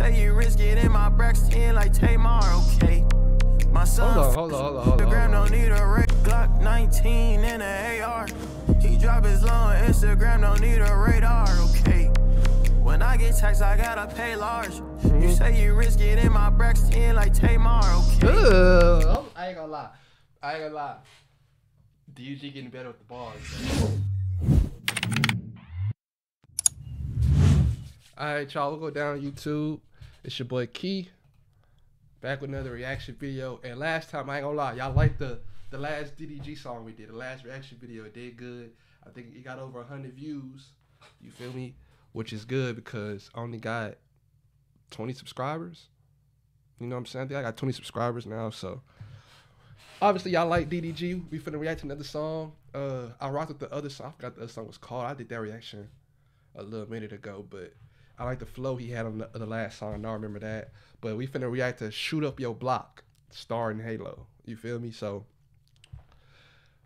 say you risk it in my like Tamar, okay? My son, Hold on, hold on, hold on, hold on, Instagram don't need a red Glock 19 and a AR. He drop his low on Instagram, don't need a radar, okay? When I get taxed, I gotta pay large. Mm-hmm. You say you risk it in my Braxton like Tamar, okay? Ugh, I ain't gonna lie. I ain't gonna lie. DDG getting better with the balls. Alright, y'all, we'll go down YouTube. It's your boy Key. Back with another reaction video. And last time, I ain't gonna lie, y'all liked the the last DDG song we did. The last reaction video it did good. I think it got over 100 views. You feel me? Which is good because I only got 20 subscribers. You know what I'm saying? I think I got 20 subscribers now, so obviously y'all like DDG. We finna react to another song. Uh, I rocked with the other song. I forgot the other song was called. I did that reaction a little minute ago, but I like the flow he had on the, the last song. I remember that. But we finna react to "Shoot Up Your Block," starring Halo. You feel me? So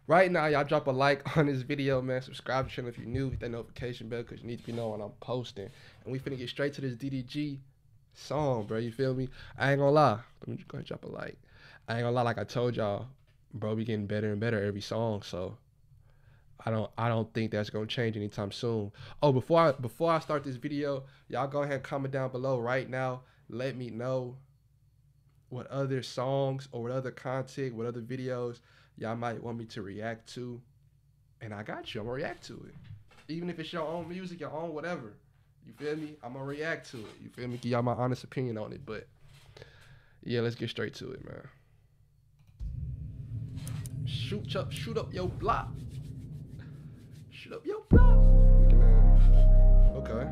right now, y'all drop a like on this video, man. Subscribe to the channel if you're new. Hit that notification bell because you need to be knowing when I'm posting. And we finna get straight to this DDG song, bro. You feel me? I ain't gonna lie. Let me just go and drop a like. I ain't gonna lie, like I told y'all, bro, we getting better and better every song. So I don't I don't think that's gonna change anytime soon. Oh, before I before I start this video, y'all go ahead and comment down below right now. Let me know what other songs or what other content, what other videos y'all might want me to react to. And I got you. I'm gonna react to it. Even if it's your own music, your own whatever. You feel me? I'm gonna react to it. You feel me? Give y'all my honest opinion on it. But yeah, let's get straight to it, man. Shoot up, shoot up your block. Shoot up your block. Okay.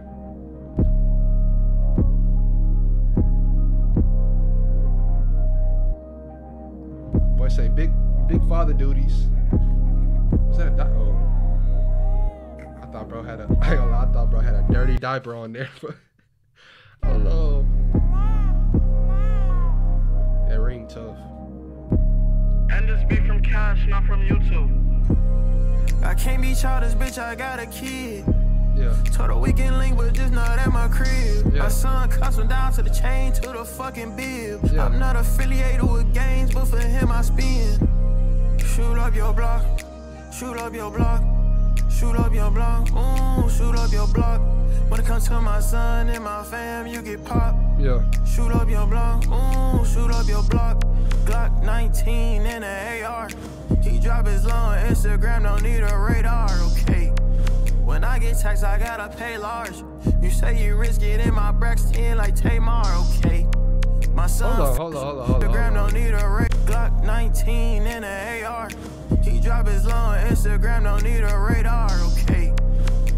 Boy say big big father duties. Was that a di- oh. I thought bro had a I ain't gonna lie, I thought bro had a dirty diaper on there, but oh no. That ring tough. And this be from Cash, not from YouTube. I can't be childish, bitch, I got a kid. Yeah. Told her we can link, but just not at my crib. Yeah. My son custom down to the chain, to the fucking bib. Yeah. I'm not affiliated with gangs, but for him I spin. Shoot up your block, shoot up your block, shoot up your block, ooh, shoot up your block. When it comes to my son and my fam, you get popped. Yeah. Shoot up your block, ooh, shoot up your block. Glock 19 and a AR. He drop his Instagram, don't need a radar, okay? When I get taxed, I gotta pay large. You say you risk it in my Braxton like Tamar, okay? My son, Hold on, hold on, hold on, hold on, Instagram don't need a red Glock 19 and a AR. He drop his low on Instagram, don't need a radar, okay?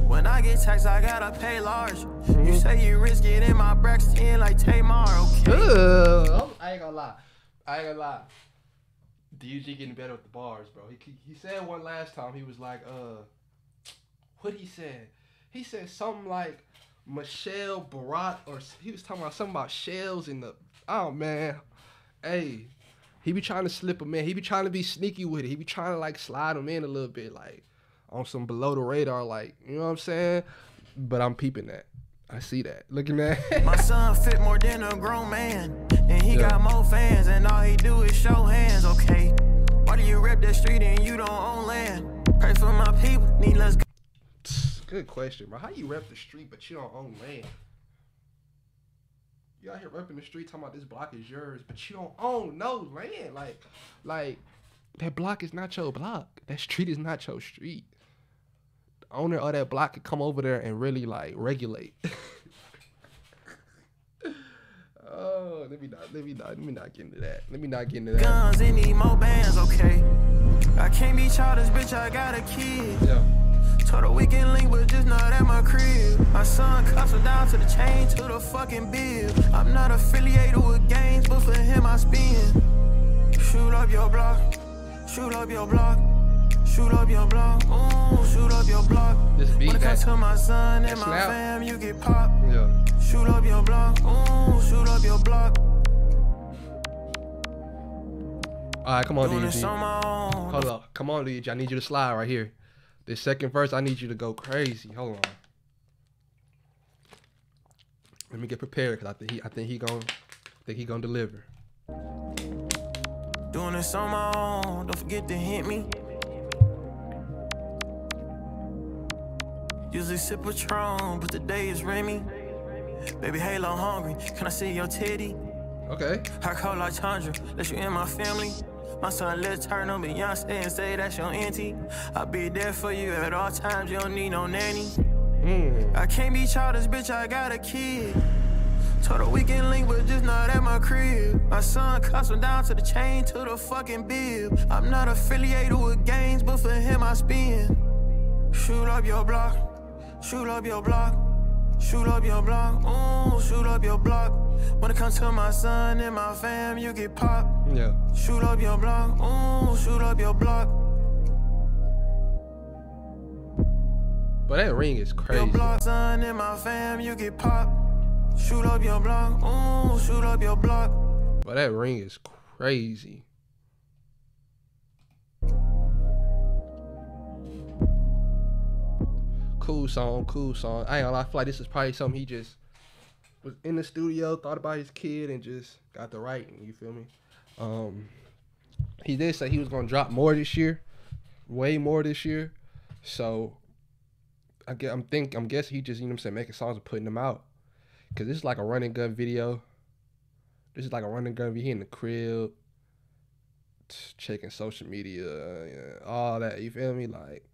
When I get taxed, I gotta pay large. Mm-hmm. You say you risk it in my Braxton like Tamar, okay? Ugh. I ain't gonna lie. I ain't gonna lie. DDG getting better with the bars, bro. He, he he said one last time. He was like, uh, what he said? He said something like Michelle Barat, or he was talking about something about shells in the. Oh man, hey, he be trying to slip him in. He be trying to be sneaky with it. He be trying to like slide him in a little bit, like on some below the radar, like you know what I'm saying. But I'm peeping that. I see that. Looking at. My son fit more than a grown man, and he Yeah. got more fans, and all he do is show hands. Why do you rep that street and you don't own land? Pray for my people, need less. Good question, bro. How you rep the street but you don't own land? You out here repping the street talking about this block is yours, but you don't own no land. Like, like that block is not your block. That street is not your street. The owner of that block could come over there and really like regulate. oh, let me not, let me not, let me not get into that. Let me not get into that. Guns and need more bands, okay? I can't be childish, bitch, I got a kid. Yeah, Told her we can link, but just not at my crib. My son custom down to the chain, to the fucking bib. I'm not affiliated with gangs, but for him I spin. Shoot up your block, shoot up your block, shoot up your block, ooh, shoot up your block. This beat when it comes that- to my son and my fam, you get popped. yeah. Shoot up your block, ooh, All right, come on, Doing this DG. on. Hold up. Come on, Luigi. I need you to slide right here. This second verse, I need you to go crazy. Hold on. Let me get prepared because I think he, I think he gonna, I think he gonna deliver. Doing this on my own, don't forget to hit me. Usually sip Patron, but today is Remy. Baby Halo hungry, can I see your titty? Okay. I call like Chandra, let you in my family. My son, let's turn on Beyonce and say that's your auntie. I'll be there for you at all times, you don't need no nanny. Mm. I can't be childish, bitch, I got a kid. Told her we can link, but just not at my crib. My son custom down to the chain, to the fucking bib. I'm not affiliated with gangs, but for him I spin. Shoot up your block, shoot up your block, shoot up your block, ooh, shoot up your block. When it comes to my son and my fam, you get popped. Yeah. Shoot up your block, ooh, shoot up your block. But that ring is Your block, son and my fam, you get popped. Shoot up your block, ooh, shoot up your block. But that ring is crazy. Cool song, cool song. I ain't gonna lie, I feel like this is probably something he just was in the studio, thought about his kid, and just got the writing. You feel me? Um, he did say he was gonna drop more this year, way more this year. So I get, I'm think, I'm guessing he just, you know, I'm saying, making songs and putting them out. Cause this is like a running gun video. This is like a running gun video in the crib, checking social media, all that. You feel me? Like,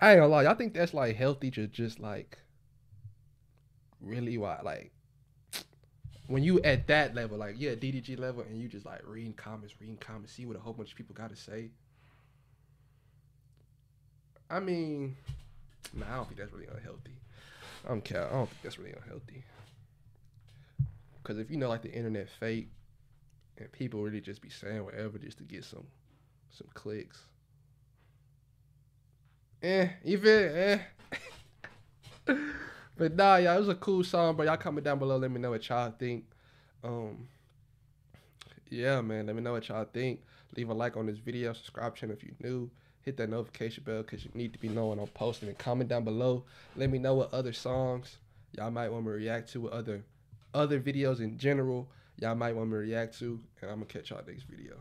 I ain't gonna lie. I think that's like healthy to just like really why like when you at that level, like yeah, DDG level, and you just like reading comments, reading comments, see what a whole bunch of people got to say. I mean, nah, I don't think that's really unhealthy. I'm care. I don't think that's really unhealthy. Cause if you know like the internet fake, and people really just be saying whatever just to get some some clicks. Eh, even eh. but nah, y'all, it was a cool song, but y'all comment down below. Let me know what y'all think. Um, yeah, man, let me know what y'all think. Leave a like on this video. Subscribe channel if you're new. Hit that notification bell because you need to be knowing I'm posting. And comment down below. Let me know what other songs y'all might want me to react to. Other other videos in general y'all might want me to react to. And I'm gonna catch y'all next video.